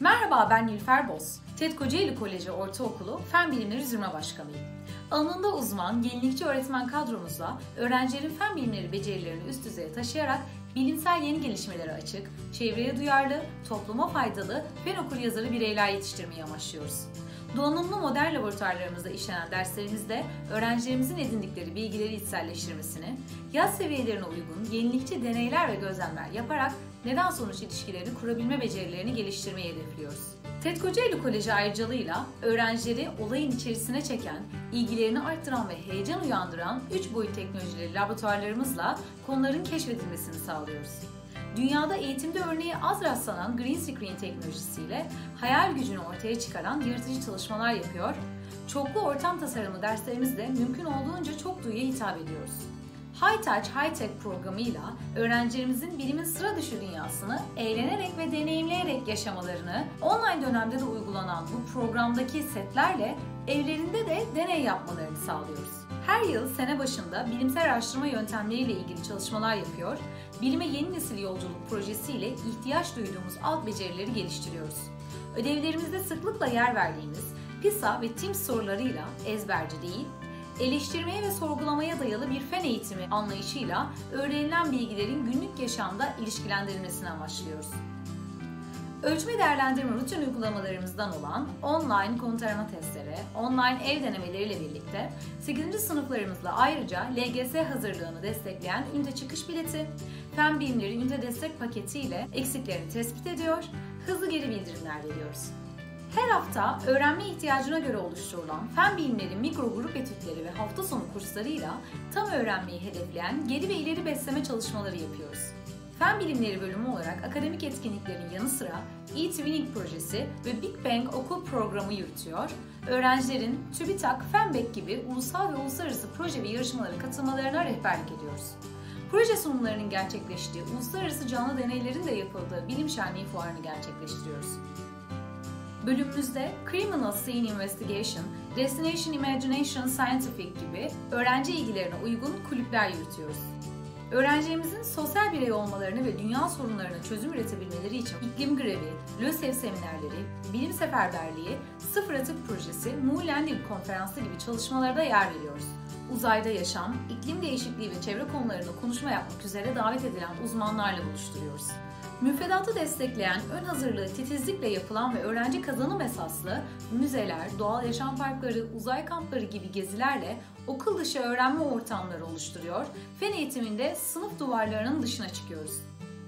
Merhaba ben Nilüfer Boz. TED Kocaeli Koleji Ortaokulu Fen Bilimleri Zürme Başkanıyım. Alanında uzman, yenilikçi öğretmen kadromuzla öğrencilerin fen bilimleri becerilerini üst düzeye taşıyarak bilimsel yeni gelişmelere açık, çevreye duyarlı, topluma faydalı, fen okuryazarı bireyler yetiştirmeyi amaçlıyoruz. Donanımlı modern laboratuvarlarımızda işlenen derslerimizde öğrencilerimizin edindikleri bilgileri içselleştirmesini, yaz seviyelerine uygun yenilikçi deneyler ve gözlemler yaparak neden sonuç ilişkilerini kurabilme becerilerini geliştirmeyi hedefliyoruz. TED Kocaeli Koleji ayrıcalığıyla öğrencileri olayın içerisine çeken, ilgilerini arttıran ve heyecan uyandıran 3 boyut teknolojileri laboratuvarlarımızla konuların keşfedilmesini sağlıyoruz. Dünyada eğitimde örneği az rastlanan green screen teknolojisiyle hayal gücünü ortaya çıkaran yaratıcı çalışmalar yapıyor, çoklu ortam tasarımı derslerimizde mümkün olduğunca çok duyuya hitap ediyoruz. High Touch High Tech programıyla öğrencilerimizin bilimin sıra dışı dünyasını eğlenerek ve deneyimleyerek yaşamalarını, online dönemde de uygulanan bu programdaki setlerle evlerinde de deney yapmalarını sağlıyoruz. Her yıl sene başında bilimsel araştırma yöntemleriyle ilgili çalışmalar yapıyor, bilime yeni nesil yolculuk projesiyle ihtiyaç duyduğumuz alt becerileri geliştiriyoruz. Ödevlerimizde sıklıkla yer verdiğimiz PISA ve TIMSS sorularıyla ezberci değil, eleştirmeye ve sorgulamaya dayalı bir fen eğitimi anlayışıyla öğrenilen bilgilerin günlük yaşamda ilişkilendirilmesini amaçlıyoruz. Ölçme değerlendirme rutin uygulamalarımızdan olan online kontarama testleri, online ev denemeleriyle birlikte 8. sınıflarımızla ayrıca LGS hazırlığını destekleyen ünite çıkış bileti, fen bilimleri ünite destek paketi ile eksiklerini tespit ediyor, hızlı geri bildirimler veriyoruz. Her hafta öğrenme ihtiyacına göre oluşturulan fen bilimleri mikro grup etütleri ve hafta sonu kurslarıyla tam öğrenmeyi hedefleyen geri ve ileri besleme çalışmaları yapıyoruz. Fen bilimleri bölümü olarak akademik etkinliklerin yanı sıra e-Twinning projesi ve Big Bang okul programı yürütüyor. Öğrencilerin TÜBİTAK, FENBEK gibi ulusal ve uluslararası proje ve yarışmalara katılmalarına rehberlik ediyoruz. Proje sunumlarının gerçekleştiği, uluslararası canlı deneylerin de yapıldığı bilim şenliği fuarını gerçekleştiriyoruz. Bölümümüzde Criminal Scene Investigation, Destination Imagination Scientific gibi öğrenci ilgilerine uygun kulüpler yürütüyoruz. Öğrencilerimizin sosyal birey olmalarını ve dünya sorunlarına çözüm üretebilmeleri için iklim grevi, LÖSEV seminerleri, bilim seferberliği, sıfır atık projesi, Mu Landing konferansı gibi çalışmalarda yer veriyoruz. Uzayda yaşam, iklim değişikliği ve çevre konularında konuşma yapmak üzere davet edilen uzmanlarla buluşturuyoruz. Müfredatı destekleyen ön hazırlığı titizlikle yapılan ve öğrenci kazanım esaslı müzeler, doğal yaşam parkları, uzay kampları gibi gezilerle okul dışı öğrenme ortamları oluşturuyor. Fen eğitiminde sınıf duvarlarının dışına çıkıyoruz.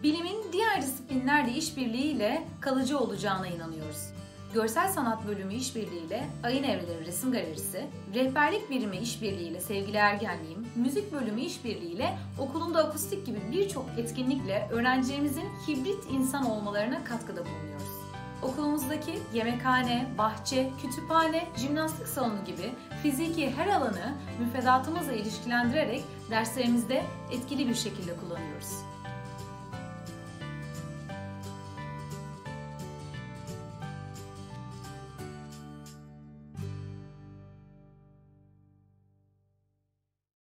Bilimin diğer disiplinlerle işbirliğiyle kalıcı olacağına inanıyoruz. Görsel Sanat Bölümü işbirliğiyle Ayın Evreleri Resim Galerisi, Rehberlik Birimi işbirliğiyle Sevgili Ergenliğim, Müzik Bölümü işbirliğiyle okulunda akustik gibi birçok etkinlikle öğrencilerimizin hibrit insan olmalarına katkıda bulunuyoruz. Okulumuzdaki yemekhane, bahçe, kütüphane, jimnastik salonu gibi fiziki her alanı müfredatımızla ilişkilendirerek derslerimizde etkili bir şekilde kullanıyoruz.